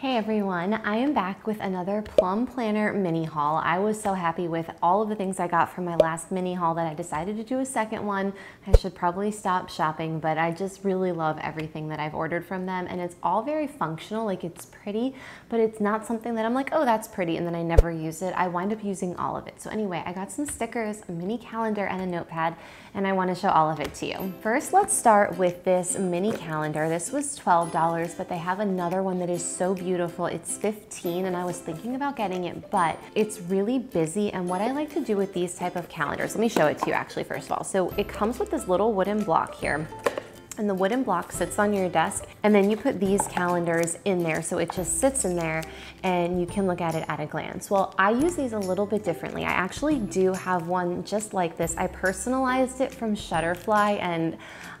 Hey everyone, I am back with another Plum Planner mini haul. I was so happy with all of the things I got from my last mini haul that I decided to do a second one. I should probably stop shopping, but I just really love everything that I've ordered from them and it's all very functional, like it's pretty, but it's not something that I'm like, oh, that's pretty, and then I never use it. I wind up using all of it. So anyway, I got some stickers, a mini calendar, and a notepad, and I wanna show all of it to you. First, let's start with this mini calendar. This was $12, but they have another one that is so beautiful beautiful. It's 15 and I was thinking about getting it, but it's really busy. And what I like to do with these type of calendars, let me show it to you actually first of all. So it comes with this little wooden block here and the wooden block sits on your desk and then you put these calendars in there so it just sits in there and you can look at it at a glance. Well, I use these a little bit differently. I actually do have one just like this. I personalized it from Shutterfly and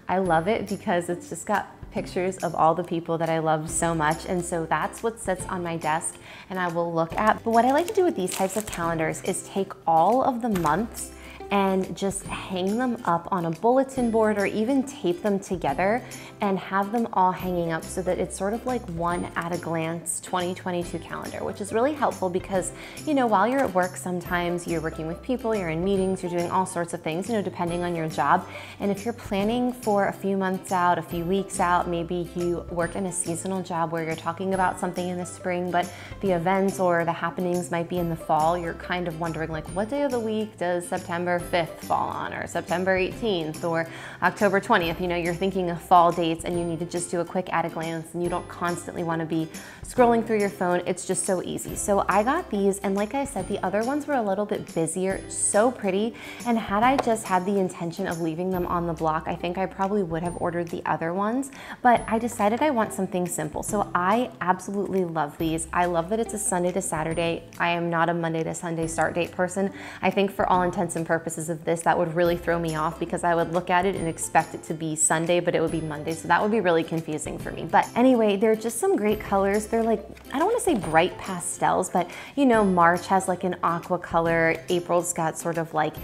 I love it because it's just got pictures of all the people that I love so much. And so that's what sits on my desk and I will look at. But what I like to do with these types of calendars is take all of the months and just hang them up on a bulletin board or even tape them together and have them all hanging up so that it's sort of like one at a glance 2022 calendar, which is really helpful because, you know, while you're at work, sometimes you're working with people, you're in meetings, you're doing all sorts of things, you know, depending on your job. And if you're planning for a few months out, a few weeks out, maybe you work in a seasonal job where you're talking about something in the spring, but the events or the happenings might be in the fall, you're kind of wondering like, what day of the week does September 5th fall on or September 18th or October 20th. You know, you're thinking of fall dates and you need to just do a quick at a glance and you don't constantly want to be scrolling through your phone. It's just so easy. So I got these and like I said, the other ones were a little bit busier, so pretty. And had I just had the intention of leaving them on the block, I think I probably would have ordered the other ones, but I decided I want something simple. So I absolutely love these. I love that it's a Sunday to Saturday. I am not a Monday to Sunday start date person. I think for all intents and purposes, purposes of this, that would really throw me off because I would look at it and expect it to be Sunday, but it would be Monday. So that would be really confusing for me. But anyway, they're just some great colors. They're like, I don't wanna say bright pastels, but you know, March has like an aqua color. April's got sort of like,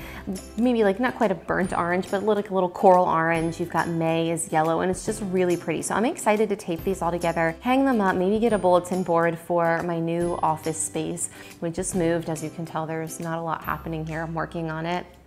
maybe like not quite a burnt orange, but like a little coral orange. You've got May is yellow and it's just really pretty. So I'm excited to tape these all together, hang them up, maybe get a bulletin board for my new office space. We just moved, as you can tell, there's not a lot happening here. I'm working on it.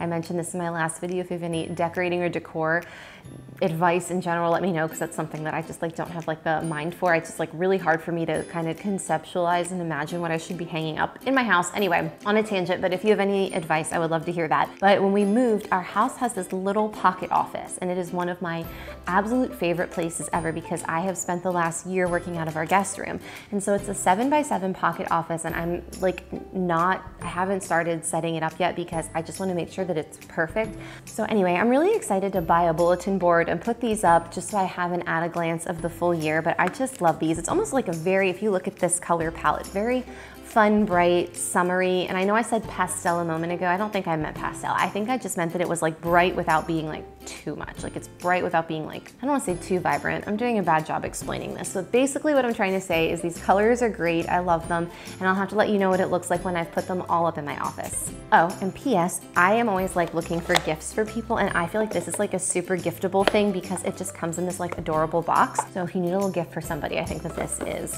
I mentioned this in my last video. If you have any decorating or decor advice in general, let me know because that's something that I just like don't have like the mind for. It's just like really hard for me to kind of conceptualize and imagine what I should be hanging up in my house. Anyway, on a tangent, but if you have any advice, I would love to hear that. But when we moved, our house has this little pocket office and it is one of my absolute favorite places ever because I have spent the last year working out of our guest room. And so it's a seven by seven pocket office and I'm like not, I haven't started setting it up yet because I just wanna make sure that it's perfect. So anyway, I'm really excited to buy a bulletin board and put these up just so I have an at a glance of the full year, but I just love these. It's almost like a very, if you look at this color palette, very fun, bright, summery. And I know I said pastel a moment ago. I don't think I meant pastel. I think I just meant that it was like bright without being like too much. Like it's bright without being like, I don't wanna say too vibrant. I'm doing a bad job explaining this. So basically what I'm trying to say is these colors are great. I love them. And I'll have to let you know what it looks like when I've put them all up in my office. Oh, and P.S. I am always like looking for gifts for people. And I feel like this is like a super giftable thing because it just comes in this like adorable box. So if you need a little gift for somebody, I think that this is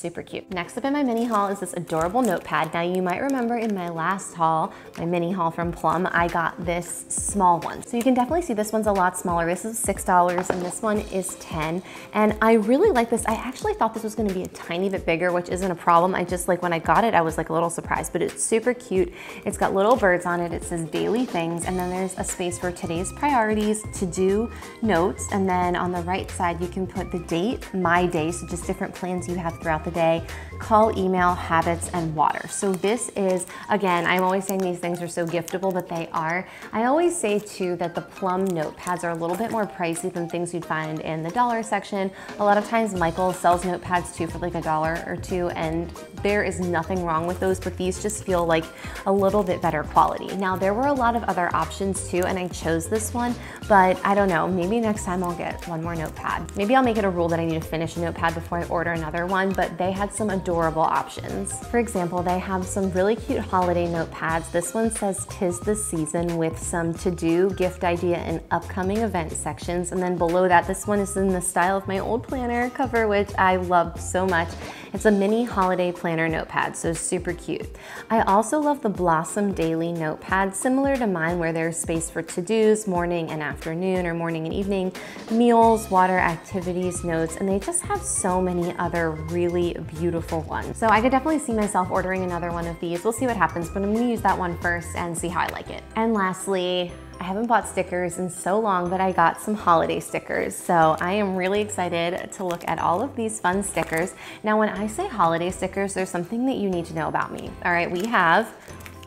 super cute. Next up in my mini haul is this adorable notepad. Now you might remember in my last haul, my mini haul from Plum, I got this small one. So you can definitely see this one's a lot smaller. This is $6 and this one is 10. And I really like this. I actually thought this was gonna be a tiny bit bigger, which isn't a problem. I just like, when I got it, I was like a little surprised, but it's super cute. It's got little birds on it. It says daily things. And then there's a space for today's priorities, to do notes. And then on the right side, you can put the date, my day, so just different plans you have throughout the the day, call, email, habits, and water. So this is, again, I'm always saying these things are so giftable, but they are. I always say too that the Plum notepads are a little bit more pricey than things you'd find in the dollar section. A lot of times Michael sells notepads too for like a dollar or two, and there is nothing wrong with those, but these just feel like a little bit better quality. Now, there were a lot of other options too, and I chose this one, but I don't know, maybe next time I'll get one more notepad. Maybe I'll make it a rule that I need to finish a notepad before I order another one, but they had some adorable options. For example, they have some really cute holiday notepads. This one says Tis the Season with some to-do, gift idea, and upcoming event sections. And then below that, this one is in the style of my old planner cover, which I loved so much. It's a mini holiday planner notepad, so super cute. I also love the Blossom Daily notepad, similar to mine where there's space for to-dos, morning and afternoon or morning and evening, meals, water, activities, notes, and they just have so many other really beautiful ones. So I could definitely see myself ordering another one of these. We'll see what happens, but I'm gonna use that one first and see how I like it. And lastly, I haven't bought stickers in so long, but I got some holiday stickers. So I am really excited to look at all of these fun stickers. Now, when I say holiday stickers, there's something that you need to know about me. All right, we have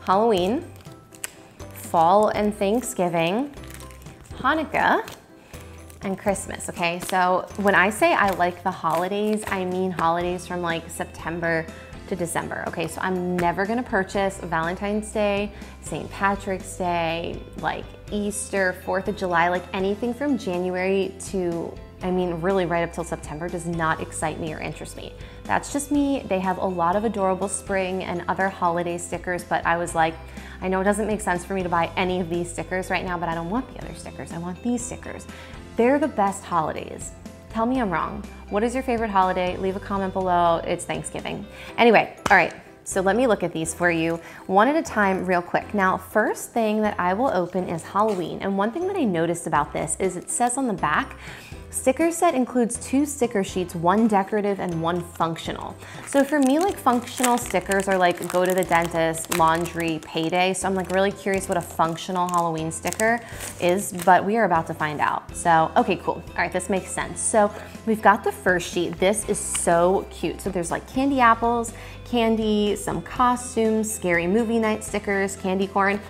Halloween, fall and Thanksgiving, Hanukkah, and Christmas, okay? So when I say I like the holidays, I mean holidays from like September to December. Okay, so I'm never gonna purchase Valentine's Day, St. Patrick's Day, like Easter, 4th of July, like anything from January to, I mean, really right up till September does not excite me or interest me. That's just me. They have a lot of adorable spring and other holiday stickers, but I was like, I know it doesn't make sense for me to buy any of these stickers right now, but I don't want the other stickers. I want these stickers. They're the best holidays. Tell me I'm wrong. What is your favorite holiday? Leave a comment below. It's Thanksgiving. Anyway, all right. So let me look at these for you one at a time real quick. Now, first thing that I will open is Halloween. And one thing that I noticed about this is it says on the back, Sticker set includes two sticker sheets, one decorative and one functional. So for me, like functional stickers are like go to the dentist, laundry, payday. So I'm like really curious what a functional Halloween sticker is, but we are about to find out. So, okay, cool. All right, this makes sense. So we've got the first sheet. This is so cute. So there's like candy apples, candy, some costumes, scary movie night stickers, candy corn.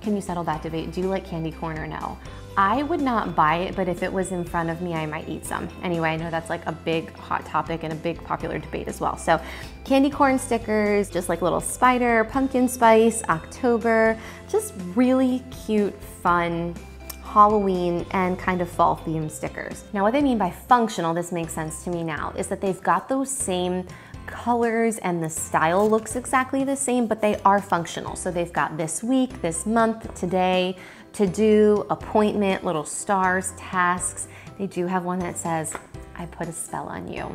Can you settle that debate? Do you like candy corn or no? I would not buy it, but if it was in front of me, I might eat some. Anyway, I know that's like a big hot topic and a big popular debate as well. So candy corn stickers, just like little spider, pumpkin spice, October, just really cute, fun, Halloween and kind of fall themed stickers. Now what they mean by functional, this makes sense to me now, is that they've got those same colors and the style looks exactly the same, but they are functional. So they've got this week, this month, today, to do, appointment, little stars, tasks. They do have one that says, I put a spell on you.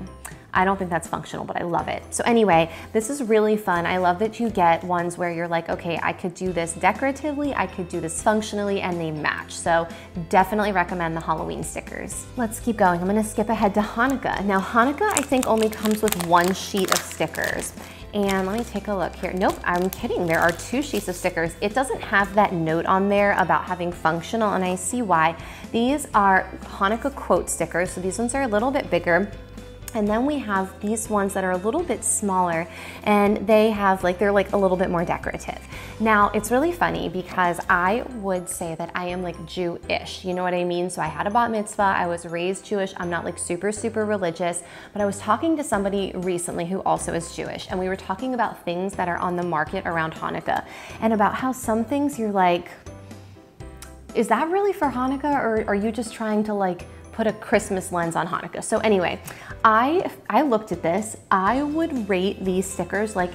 I don't think that's functional, but I love it. So anyway, this is really fun. I love that you get ones where you're like, okay, I could do this decoratively, I could do this functionally, and they match. So definitely recommend the Halloween stickers. Let's keep going. I'm gonna skip ahead to Hanukkah. Now Hanukkah, I think only comes with one sheet of stickers. And let me take a look here. Nope, I'm kidding. There are two sheets of stickers. It doesn't have that note on there about having functional, and I see why. These are Hanukkah quote stickers, so these ones are a little bit bigger. And then we have these ones that are a little bit smaller and they have like, they're like a little bit more decorative. Now it's really funny because I would say that I am like Jewish, you know what I mean? So I had a bat mitzvah, I was raised Jewish, I'm not like super, super religious, but I was talking to somebody recently who also is Jewish and we were talking about things that are on the market around Hanukkah and about how some things you're like, is that really for Hanukkah or are you just trying to like put a Christmas lens on Hanukkah. So anyway, I, I looked at this. I would rate these stickers like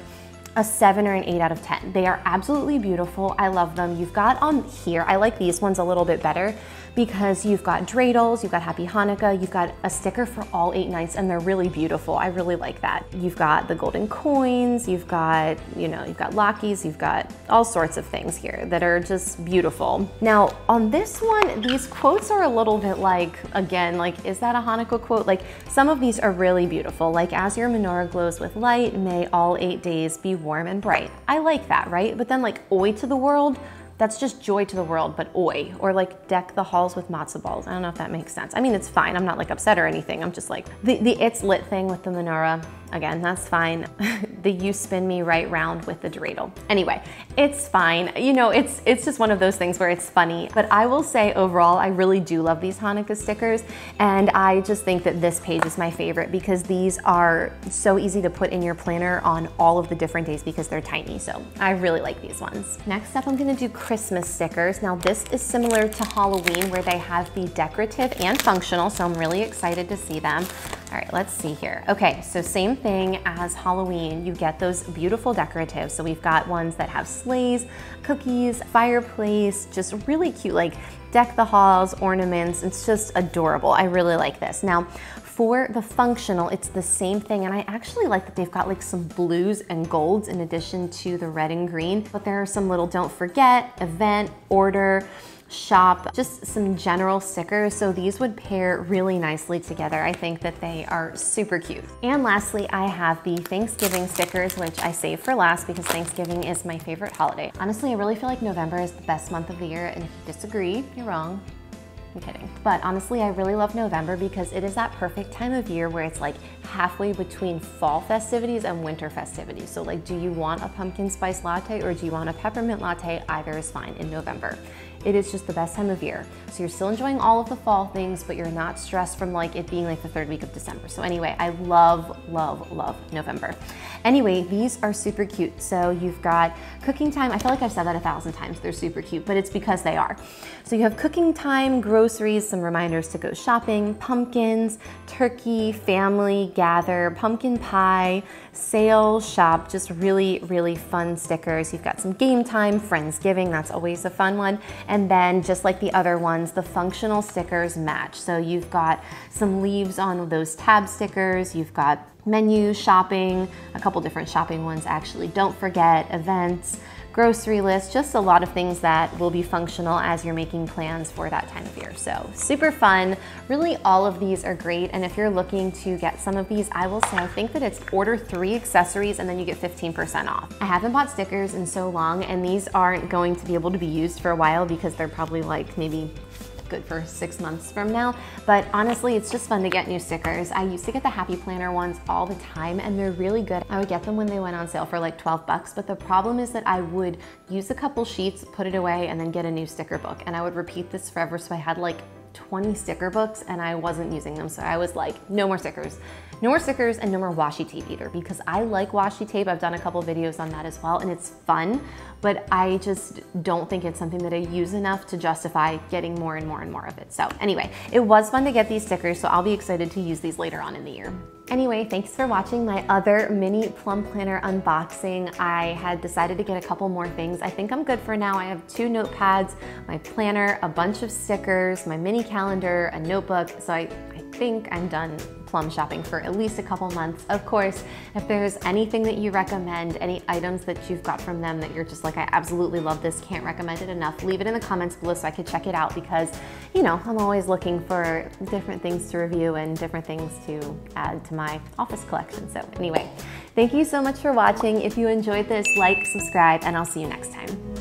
a seven or an eight out of 10. They are absolutely beautiful. I love them. You've got on here, I like these ones a little bit better because you've got dreidels, you've got Happy Hanukkah, you've got a sticker for all eight nights and they're really beautiful. I really like that. You've got the golden coins, you've got, you know, you've got latkes, you've got all sorts of things here that are just beautiful. Now on this one, these quotes are a little bit like, again, like, is that a Hanukkah quote? Like some of these are really beautiful. Like as your menorah glows with light, may all eight days be warm and bright. I like that, right? But then like oi to the world, that's just joy to the world, but oi. Or like deck the halls with matzo balls. I don't know if that makes sense. I mean, it's fine. I'm not like upset or anything. I'm just like, the, the it's lit thing with the menorah, again, that's fine. the you spin me right round with the dreidel. Anyway, it's fine. You know, it's, it's just one of those things where it's funny. But I will say overall, I really do love these Hanukkah stickers. And I just think that this page is my favorite because these are so easy to put in your planner on all of the different days because they're tiny. So I really like these ones. Next up, I'm gonna do Christmas stickers. Now this is similar to Halloween where they have the decorative and functional, so I'm really excited to see them. All right, let's see here. Okay, so same thing as Halloween, you get those beautiful decoratives. So we've got ones that have sleighs, cookies, fireplace, just really cute, like deck the halls, ornaments. It's just adorable. I really like this. Now, For the functional, it's the same thing. And I actually like that they've got like some blues and golds in addition to the red and green. But there are some little don't forget, event, order, shop, just some general stickers. So these would pair really nicely together. I think that they are super cute. And lastly, I have the Thanksgiving stickers, which I save for last because Thanksgiving is my favorite holiday. Honestly, I really feel like November is the best month of the year. And if you disagree, you're wrong. I'm kidding. But honestly, I really love November because it is that perfect time of year where it's like halfway between fall festivities and winter festivities. So like, do you want a pumpkin spice latte or do you want a peppermint latte? Either is fine in November. It is just the best time of year. So you're still enjoying all of the fall things, but you're not stressed from like it being like the third week of December. So anyway, I love, love, love November. Anyway, these are super cute. So you've got cooking time. I feel like I've said that a thousand times. They're super cute, but it's because they are. So you have cooking time, groceries, some reminders to go shopping, pumpkins, turkey, family, gather, pumpkin pie, sale, shop, just really, really fun stickers. You've got some game time, Friendsgiving, that's always a fun one. And then just like the other ones, the functional stickers match. So you've got some leaves on those tab stickers, you've got menu, shopping, a couple different shopping ones actually. Don't forget events, grocery list, just a lot of things that will be functional as you're making plans for that time of year. So super fun. Really all of these are great. And if you're looking to get some of these, I will say I think that it's order three accessories and then you get 15% off. I haven't bought stickers in so long and these aren't going to be able to be used for a while because they're probably like maybe good for six months from now. But honestly, it's just fun to get new stickers. I used to get the Happy Planner ones all the time and they're really good. I would get them when they went on sale for like 12 bucks, but the problem is that I would use a couple sheets, put it away, and then get a new sticker book. And I would repeat this forever, so I had like 20 sticker books and I wasn't using them. So I was like, no more stickers. No more stickers and no more washi tape either because I like washi tape. I've done a couple videos on that as well and it's fun, but I just don't think it's something that I use enough to justify getting more and more and more of it. So anyway, it was fun to get these stickers, so I'll be excited to use these later on in the year. Anyway, thanks for watching my other mini plum planner unboxing. I had decided to get a couple more things. I think I'm good for now. I have two notepads, my planner, a bunch of stickers, my mini calendar, a notebook. So I, I think I'm done plum shopping for at least a couple months. Of course, if there's anything that you recommend, any items that you've got from them that you're just like, I absolutely love this, can't recommend it enough, leave it in the comments below so I could check it out because, you know, I'm always looking for different things to review and different things to add to my office collection. So anyway, thank you so much for watching. If you enjoyed this, like, subscribe, and I'll see you next time.